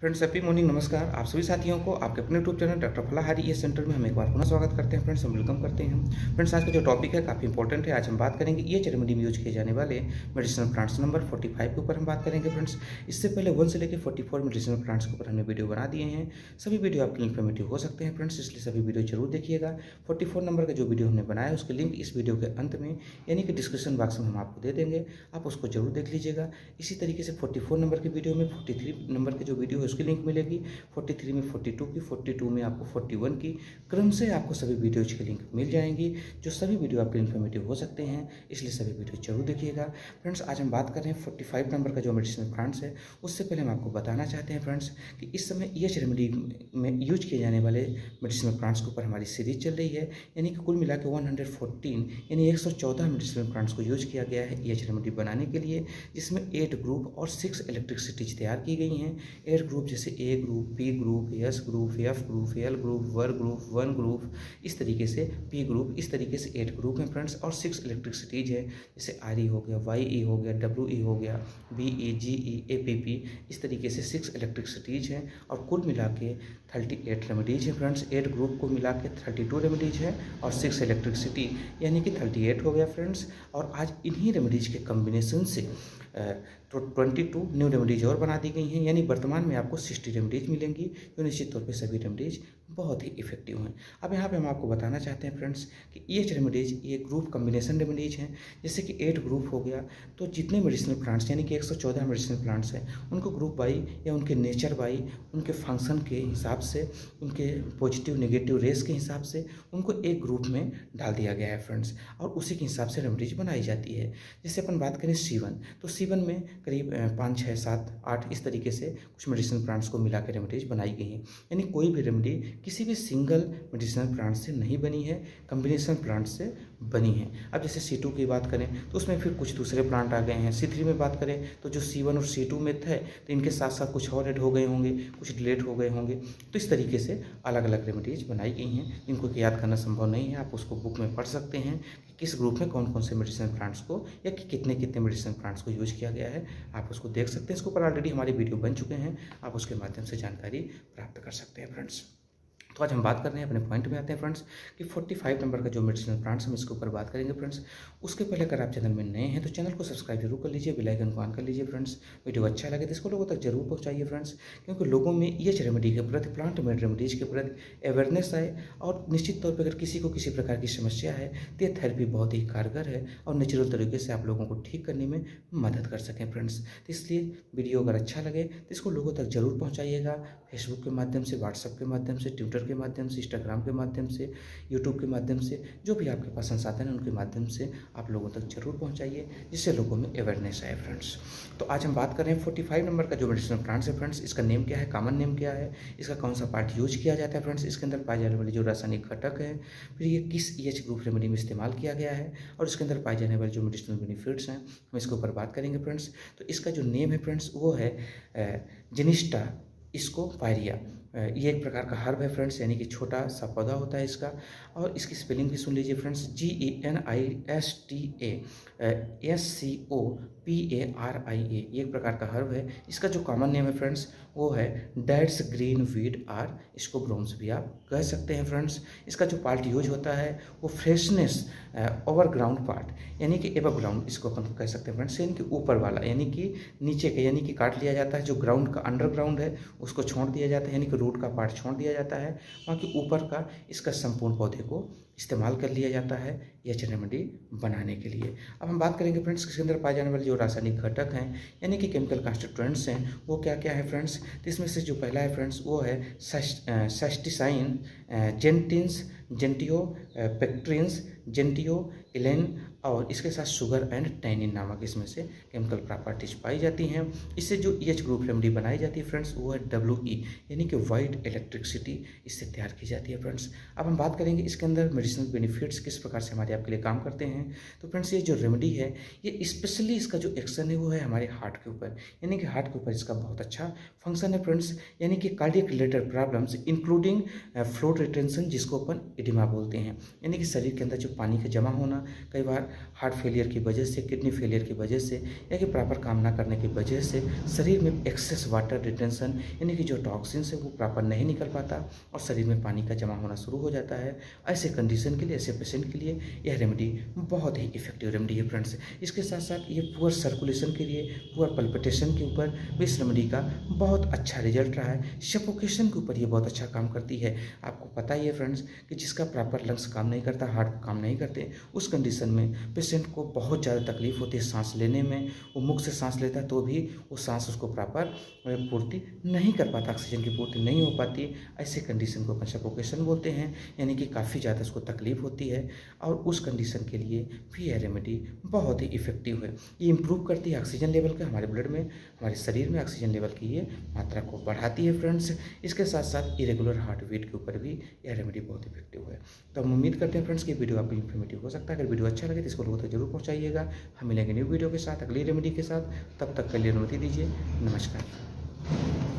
Friends happy morning नमस्कार। आप सभी साथियों को आपके अपने यूट्यूब चैनल डॉक्टर फलाहारी ये सेंटर में हम एक बार पुनः स्वागत करते हैं। फ्रेंड्स हम वेलकम करते हैं। फ्रेंड्स आज का जो टॉपिक है काफ़ी इंपॉर्टेंट है। आज हम बात करेंगे ये रेमेडी में यूज़ किए जाने वाले मेडिसिनल प्लांट्स नंबर 45 के ऊपर हम बात करेंगे। फ्रेंड्स इससे पहले वन से लेकर फोर्टी फोर मेडिसिनल प्लांट्स के ऊपर हमने वीडियो बना दिए हैं। सभी वीडियो आपके इन्फॉर्मेटिव हो सकते हैं। फ्रेंड्स इसलिए सभी वीडियो ज़रूर देखिएगा। फोर्टी नंबर का जो वीडियो हमने बनाया है, उसके लिंक इस वीडियो के अंत में, यानी कि डिस्क्रिप्शन बॉक्स में हम आपको दे देंगे। आप उसको ज़रूर देख लीजिएगा। इसी तरीके से फोर्टी नंबर की वीडियो में फोर्टी नंबर की जो वीडियो उसकी लिंक मिलेगी 43 में 42 की 42 में आपको 41 की। क्रम से आपको सभी वीडियोज़ की लिंक मिल जाएँगी, जो सभी वीडियो आपके इन्फॉर्मेटिव हो सकते हैं, इसलिए सभी वीडियो ज़रूर देखिएगा। फ्रेंड्स आज हम बात कर रहे हैं 45 नंबर का जो मेडिसिनल प्लांट्स है, उससे पहले हम आपको बताना चाहते हैं फ्रेंड्स कि इस समय ई एच रेमेडी में यूज़ किए जाने वाले मेडिसिनल प्लांट्स के ऊपर हमारी सीरीज़ चल रही है, यानी कि कुल मिला के वन यानी एक सौ चौदह मेडिसिनल प्लांट्स को यूज़ किया गया है ई एच रेमेडी बनाने के लिए, जिसमें एट ग्रुप और सिक्स इलेक्ट्रिसिटीज तैयार की गई हैं। एट ग्रुप जैसे A group B group S group F group L group were group one group इस तरीके से पी ग्रुप इस तरीके से एट ग्रुप हैं फ्रेंड्स और सिक्स इलेक्ट्रिसिटीज है, जैसे आर ई हो गया वाई ई हो गया डब्ल्यू ई हो गया B E G E A P P इस तरीके से सिक्स इलेक्ट्रिसिटीज हैं, और कुल मिला के थर्टी एट रेमेडीज है फ्रेंड्स एट ग्रुप को मिला के थर्टी टू रेमेडीज है, और सिक्स इलेक्ट्रिसिटी यानी कि थर्टी एट हो गया फ्रेंड्स और आज इन्हीं रेमेडीज के कम्बिनेशन से तो ट्वेंटी टू न्यू रेमेडीज और बना दी गई हैं, यानी वर्तमान में आपको सिक्सटी रेमेडीज मिलेंगी, जो निश्चित तौर पे सभी रेमेडीज बहुत ही इफ़ेक्टिव हैं। अब यहाँ पे हम आपको बताना चाहते हैं फ्रेंड्स कि एच रेमेडीज ये ग्रुप कम्बिनेशन रेमेडीज हैं, जैसे कि एट ग्रुप हो गया तो जितने मेडिसिनल प्लांट्स यानी कि 114 मेडिसिनल प्लांट्स हैं, उनको ग्रुप बाई या उनके नेचर बाई उनके फ़ंक्शन के हिसाब से, उनके पॉजिटिव नेगेटिव रेस के हिसाब से, उनको एक ग्रुप में डाल दिया गया है फ्रेंड्स और उसी के हिसाब से रेमेडीज बनाई जाती है। जैसे अपन बात करें सीवन तो सीवन में करीब पाँच छः सात, आठ इस तरीके से कुछ मेडिसिनल प्लांट्स को मिला के रेमेडीज बनाई गई हैं। यानी कोई भी रेमेडी किसी भी सिंगल मेडिसिनल प्लांट से नहीं बनी है कम्बिनेशन प्लांट से बनी है। अब जैसे सी टू की बात करें तो उसमें फिर कुछ दूसरे प्लांट आ गए हैं। सी थ्री में बात करें तो जो सी वन और सी टू में थे तो इनके साथ साथ कुछ और एड हो गए होंगे, कुछ डिलेट हो गए होंगे। तो इस तरीके से अलग अलग रेमेडीज बनाई गई हैं। इनको याद करना संभव नहीं है, आप उसको बुक में पढ़ सकते हैं कि किस ग्रुप में कौन कौन से मेडिसिन प्लांट्स को या कि कितने कितने मेडिसिन प्लांट्स को यूज़ किया गया है। आप उसको देख सकते हैं। इसके ऊपर ऑलरेडी हमारे वीडियो बन चुके हैं। आप उसके माध्यम से जानकारी प्राप्त कर सकते हैं फ्रेंड्स तो आज हम बात कर रहे हैं अपने पॉइंट में आते हैं फ्रेंड्स कि 45 नंबर का जो मेडिसिनल प्लांट्स हम इसके ऊपर बात करेंगे फ्रेंड्स उसके पहले अगर आप चैनल में नए हैं तो चैनल को सब्सक्राइब ज़रूर कर लीजिए बेलाइकन को ऑन कर लीजिए फ्रेंड्स वीडियो अच्छा लगे तो इसको लोगों तक ज़रूर पहुँचाइए फ्रेंड्स क्योंकि लोगों में ये रेमेडी के प्रति प्लांट मेड रेमेडीज के प्रति अवेयरनेस आए और निश्चित तौर पर अगर किसी को किसी प्रकार की समस्या है तो ये थेरेपी बहुत ही कारगर है और नेचुरल तरीके से आप लोगों को ठीक करने में मदद कर सकें फ्रेंड्स तो इसलिए वीडियो अगर अच्छा लगे तो इसको लोगों तक ज़रूर पहुँचाइएगा फेसबुक के माध्यम से व्हाट्सअप के माध्यम से ट्विटर के माध्यम से इंस्टाग्राम के माध्यम से यूट्यूब के माध्यम से, जो भी आपके पास संसाधन है, उनके माध्यम से आप लोगों तक ज़रूर पहुंचाइए, जिससे लोगों में अवेयरनेस आए फ्रेंड्स तो आज हम बात कर रहे हैं फोर्टी फाइव नंबर का जो मेडिसिनल प्लांट्स है फ्रेंड्स इसका नेम क्या है कॉमन नेम क्या है, इसका कौन सा पार्ट यूज़ किया जाता है फ्रेंड्स इसके अंदर पाए जाने वाले जो रासायनिक घटक है, फिर ये किस ई एच ग्रुप रेमेडी में इस्तेमाल किया गया है, और इसके अंदर पाए जाने वाले जो मेडिसिनल बेनिफिट्स हैं, हम इसके ऊपर बात करेंगे फ्रेंड्स तो इसका जो नेम है फ्रेंड्स वो है जेनिस्टा इसको पायरिया। ये एक प्रकार का हर्ब है फ्रेंड्स यानी कि छोटा सा पौधा होता है इसका। और इसकी स्पेलिंग भी सुन लीजिए friends G E N I S T A S C O P A R I A ये एक प्रकार का हर्ब है। इसका जो कॉमन नेम है फ्रेंड्स वो है डेड्स ग्रीन वीड आर इसको ब्रोम्स भी आप कह सकते हैं फ्रेंड्स। इसका जो पार्ट यूज़ होता है, वो फ्रेशनेस ओवर ग्राउंड पार्ट यानी कि एब ग्राउंड इसको अपन कह सकते हैं फ्रेंड्स। यानी कि ऊपर वाला, यानी कि नीचे के, यानी कि काट लिया जाता है। जो ग्राउंड का अंडरग्राउंड है, उसको छोड़ दिया जाता है। यानी कि रूट का पार्ट छोड़ दिया जाता है। बाकी ऊपर का, इसका संपूर्ण पौधे को इस्तेमाल कर लिया जाता है यह चटनी बनाने के लिए। अब हम बात करेंगे फ्रेंड्स इसके अंदर पाए जाने वाले जो रासायनिक घटक हैं, यानी कि केमिकल कॉन्स्टिट्यूएंट्स हैं, वो क्या क्या है फ्रेंड्स? तो इसमें से जो पहला है फ्रेंड्स, वो है सेस्टिसाइन जेंटिन्स, जेंटियो पेक्ट्रिन्स, जेंटियो, इलेन और इसके साथ शुगर एंड टैनिन नामक इसमें से केमिकल प्रॉपर्टीज़ पाई जाती हैं। इससे जो ई एच ग्रुप रेमडी बनाई जाती है फ्रेंड्स वो है डब्ल्यू ई यानी कि वाइट इलेक्ट्रिसिटी इससे तैयार की जाती है फ्रेंड्स अब हम बात करेंगे इसके अंदर मेडिसिनल बेनिफिट्स किस प्रकार से हमारे आपके लिए काम करते हैं। तो फ्रेंड्स ये जो रेमेडी है, ये स्पेशली इसका जो एक्शन है, वो है हमारे हार्ट के ऊपर। यानी कि हार्ट के ऊपर इसका बहुत अच्छा फ़ंक्शन है फ्रेंड्स यानी कि cardiac related problems including float retention जिसको अपन इडिमा बोलते हैं। यानी कि शरीर के अंदर जो पानी का जमा होना, कई बार हार्ट फेलियर की वजह से, किडनी फेलियर की वजह से, या कि प्रॉपर काम ना करने की वजह से शरीर में एक्सेस वाटर रिटेंशन यानी कि जो टॉक्सिन्स है, वो प्रॉपर नहीं निकल पाता और शरीर में पानी का जमा होना शुरू हो जाता है। ऐसे कंडीशन के लिए, ऐसे पेशेंट के लिए यह रेमेडी बहुत ही इफ़ेक्टिव रेमेडी है फ्रेंड्स इसके साथ साथ ये पुअर सर्कुलेशन के लिए पुअर पल्पिटेशन के ऊपर भी इस रेमेडी का बहुत अच्छा रिज़ल्ट रहा है। सपोकेशन के ऊपर ये बहुत अच्छा काम करती है। आपको पता ही है फ्रेंड्स कि जिसका प्रॉपर लंग्स काम नहीं करता हार्ट काम नहीं करते, उस कंडीशन में पेशेंट को बहुत ज़्यादा तकलीफ़ होती है सांस लेने में, वो मुख से सांस लेता है तो भी वो सांस उसको प्रॉपर पूर्ति नहीं कर पाता, ऑक्सीजन की पूर्ति नहीं हो पाती, ऐसे कंडीशन को सपोकेशन बोलते हैं, यानी कि काफ़ी ज़्यादा उसको तकलीफ़ होती है और उस कंडीशन के लिए भी यह रेमेडी बहुत ही इफ़ेक्टिव है। ये इम्प्रूव करती है ऑक्सीजन लेवल का हमारे ब्लड में, हमारे शरीर में ऑक्सीजन लेवल की ये मात्रा को बढ़ाती है फ्रेंड्स इसके साथ साथ इरेगुलर हार्ट बीट के ऊपर भी यह रेमेडी बहुत इफ़ेक्टिव है। तो हम उम्मीद करते हैं फ्रेंड्स कि वीडियो आपको इन्फॉर्मेटिव हो सकता है। अगर वीडियो अच्छा लगे तो इसको लोगों तक ज़रूर पहुँचाइएगा। हम मिलेंगे न्यू वीडियो के साथ, अगली रेमेडी के साथ। तब तक के लिए अनुमति दीजिए। नमस्कार।